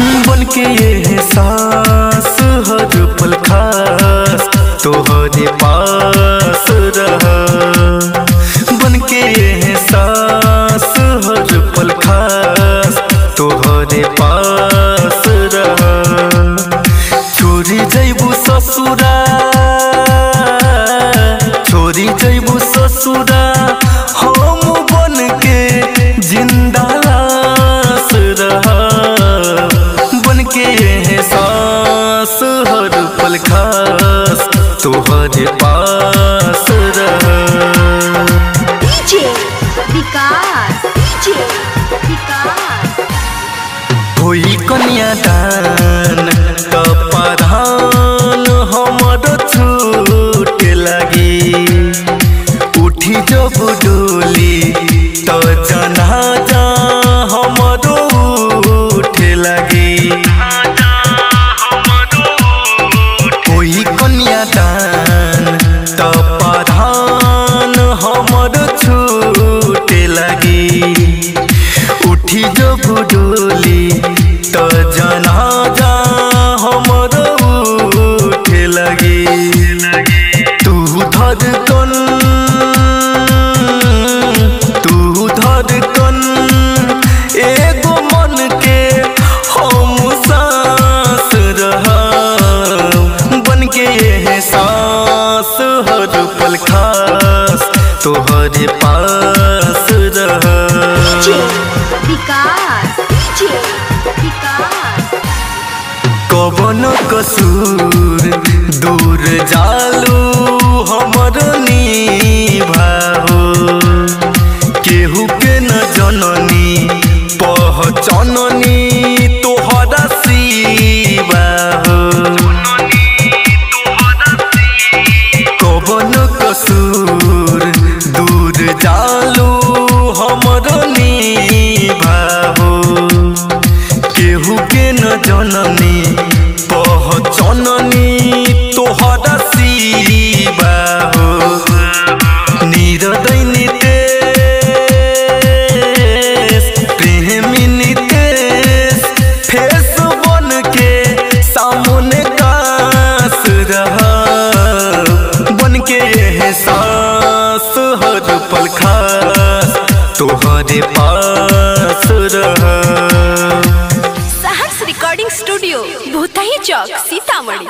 बन के ये सांस, हर पल खास तोहरे पास रह। बन के ये सांस, हर पल खास तोहरे पास रह। छोरी जैबू ससुरा छोरी जैबू ससुरा हम खास पास डीजे विकास डीजे विकास। होई कन्यादान डोली तो जनाजा हमर उठ लगी। तू धड़कन तू धड़कन एगो मन के हम सांस रह बन के एहसास हर पल खास, तोहरे पास रह विकास। कवन कसूर दूर जालू हमर निभाओ। केहू के न जननी पहचननी तोहरा सिवा हो कवन कसूर जननी पहचननी तोहरा सिवा हो निरदै प्रेमी फेस बन के सामने कास रह। बन के एहसास हर पल खास, तोहरे पास रह। Recording studio Bhutahi Chowk Sitamarhi